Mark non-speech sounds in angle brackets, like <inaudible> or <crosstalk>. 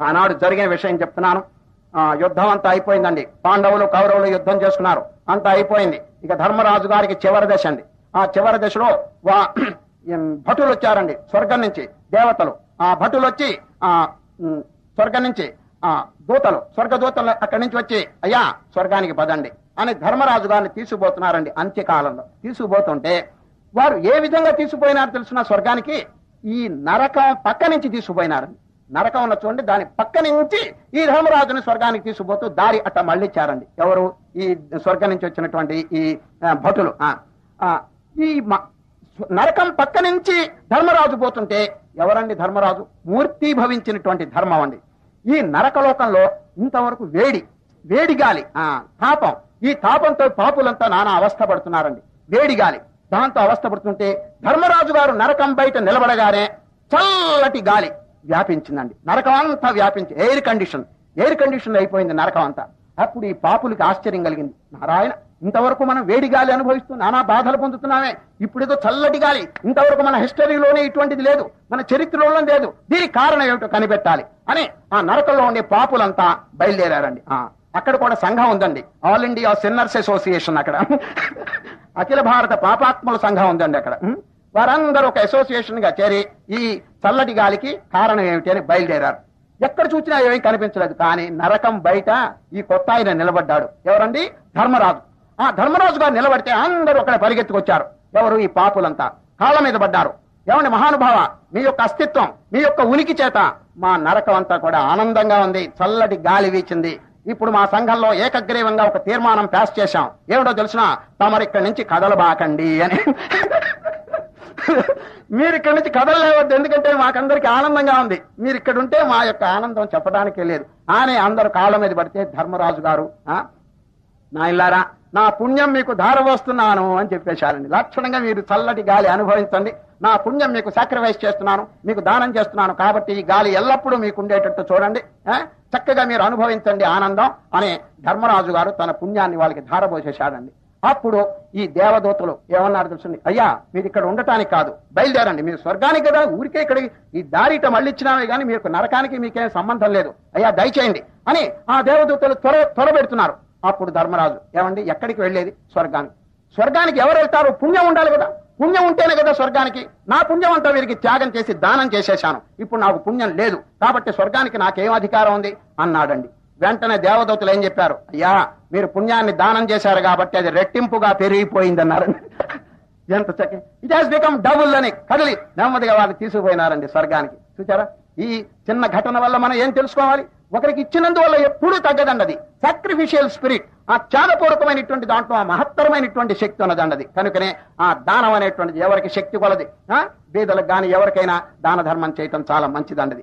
ఆనాడు జరిగిన విషయం చెప్తున్నాను. ఆ, యుద్ధం అంతా అయిపోయిందండి. పాండవులు కౌరవులు యుద్ధం చేసుకున్నారు. అంతా అయిపోయింది. ఇక ధర్మరాజు గారికి చివరి దశ అండి. ఆ చివరి దశలో వా <clears throat> భటులు వచ్చారండి స్వర్గం నుంచి దేవతలు. ఆ భటులు వచ్చి ఆ స్వర్గం నుంచి ఆ దూతలు. స్వర్గ దూతలు అక్కడి నుంచి వచ్చి అయ్యా స్వర్గానికి పదండి అని ధర్మరాజు గారిని తీసుకుపోతున్నారండి అంత్యకాలంలో. తీసుకుపోతుంటే వారు ఏ విధంగా తీసుకుపోయినారు తెలుసున్న స్వర్గానికి? ఈ నరకం పక్క నుంచి తీసుకుపోయినారండి. నరకం ఉన్న చూడండి దాని పక్క నుంచి ఈ ధర్మరాజుని స్వర్గానికి తీసుకుపోతూ దారి అట్ట మళ్ళిచ్చారండి ఎవరు? ఈ స్వర్గం నుంచి వచ్చినటువంటి ఈ భటులు. ఆ, ఆ, ఈ నరకం పక్క నుంచి ధర్మరాజు పోతుంటే ఎవరండి ధర్మరాజు? మూర్తి భవించినటువంటి ధర్మం అండి. ఈ నరకలోకంలో ఇంతవరకు వేడి వేడి గాలి ఆ తాపం. ఈ తాపంతో పాపులంతా నానా అవస్థ పడుతున్నారండి. వేడి గాలి. దాంతో అవస్థ పడుతుంటే ధర్మరాజు గారు నరకం బయట నిలబడగానే చల్లటి గాలి. వ్యాపించిందండి. నరకం అంతా వ్యాపించి ఎయిర్ కండిషన్ ఎయిర్ కండిషన్ అయిపోయింది నరకం అంతా. అప్పుడు ఈ పాపులకి ఆశ్చర్యం కలిగింది. నారాయణ ఇంతవరకు మనం వేడి గాలి అనుభవిస్తూ నానా బాధలు పొందుతున్నామే. ఇప్పుడేదో చల్లటి గాలి. ఇంతవరకు మన హిస్టరీలోనే ఇటువంటిది లేదు. మన చరిత్రలోనే లేదు. దీనికి కారణం ఏమిటో కనిపెట్టాలి. అని ఆ నరకంలో ఉండే పాపులంతా బయలుదేరారండి. అక్కడ కూడా సంఘం ఉందండి. ఆల్ ఇండియా సిన్నర్స్ అసోసియేషన్ అక్కడ. అఖిల భారత పాపాత్ముల సంఘం ఉందండి అక్కడ. వారందరూ ఒక అసోసియేషన్గా చేరి ఈ చల్లటి గాలికి కారణం ఏమిటి అని బయలుదేరారు. ఎక్కడ చూసినా ఏమీ కనిపించలేదు కానీ నరకం బయట ఈ కొత్త ఆయన నిలబడ్డాడు. ఎవరండి? ధర్మరాజు. ఆ ధర్మరాజు గారు నిలబడితే అందరూ అక్కడ పరిగెత్తుకొచ్చారు. ఎవరు? ఈ పాపులంతా. కాళ్ళ మీద పడ్డారు. ఏమండి మహానుభావ? మీ యొక్క అస్తిత్వం మీ యొక్క ఉనికి చేత మా నరకం అంతా కూడా ఆనందంగా ఉంది చల్లటి గాలి వీచింది. ఇప్పుడు మా సంఘంలో ఏకగ్రీవంగా ఒక తీర్మానం పాస్ చేశాం. ఏమిటో తెలిసిన తమరు ఇక్కడి నుంచి కదలబాకండి అని. మీరు ఇక్కడి నుంచి కదలలేవద్దు ఎందుకంటే మాకందరికి ఆనందంగా ఉంది. మీరు ఇక్కడ ఉంటే మా యొక్క ఆనందం చెప్పడానికే లేదు. ఆనే అందరు కాళ్ళ మీద పడితే ధర్మరాజు గారు ఆ, నా ఇల్లారా నా పుణ్యం మీకు ధారవస్తున్నాను అని చెప్పేశారండి లక్షణంగా మీరు చల్లటి గాలి అనుభవించండి. నా పుణ్యం మీకు సాక్రిఫైస్ చేస్తున్నాను మీకు దానం చేస్తున్నాను. కాబట్టి ఈ గాలి ఎల్లప్పుడూ మీకు ఉండేటట్టు చూడండి చక్కగా మీరు అనుభవించండి ఆనందం అనే ధర్మరాజు గారు తన పుణ్యాన్ని వాళ్ళకి ధారపోసేశాడండి. అప్పుడు ఈ దేవదూతలు ఏమన్నారు తెలుసుంది అయ్యా మీరు ఇక్కడ ఉండటానికి కాదు బయలుదేరండి. మీరు స్వర్గానికి కదా ఊరికే ఇక్కడ ఈ దారిట మళ్ళిచ్చినామే కానీ మీకు నరకానికి మీకేం సంబంధం లేదు. అయ్యా దయచేయండి అని ఆ దేవదూతలు త్వర త్వరబెడుతున్నారు అప్పుడు ధర్మరాజు ఏమండి ఎక్కడికి వెళ్ళేది? స్వర్గానికి. స్వర్గానికి ఎవరు వెళ్తారు? పుణ్యం ఉండాలి కదా. పుణ్యం ఉంటేనే కదా స్వర్గానికి. నా పుణ్యం అంతా వీరికి త్యాగం చేసి దానం చేసేశాను. ఇప్పుడు నాకు పుణ్యం లేదు. కాబట్టి స్వర్గానికి నాకేం అధికారం ఉంది? అన్నాడండి. వెంటనే దేవదూతలు ఏం చెప్పారు? అయ్యా మీరు పుణ్యాన్ని దానం చేశారు కాబట్టి అది రెట్టింపుగా పెరిగిపోయింది అన్నారు ఎంత చక్క. ఇట్ హాస్ బికమ్ డబుల్ అని కదిలి నెమ్మదిగా వాళ్ళు తీసుకుపోయినారండి స్వర్గానికి. చూచారా ఈ చిన్న ఘటన వల్ల మనం ఏం తెలుసుకోవాలి? ఒకరికి ఇచ్చినందువల్ల ఎప్పుడూ తగ్గదండి అది. సాక్రిఫిషియల్ స్పిరిట్ ఆ త్యాగపూర్వకమైనటువంటి దాంట్లో ఆ మహత్తరమైనటువంటి శక్తి ఉన్నదండి అది. కనుకనే ఆ దానం అనేటువంటిది ఎవరికి శక్తి కొలది? ఆ? బీదలకు గాని ఎవరికైనా దాన ధర్మం చేయటం చాలా మంచిదండది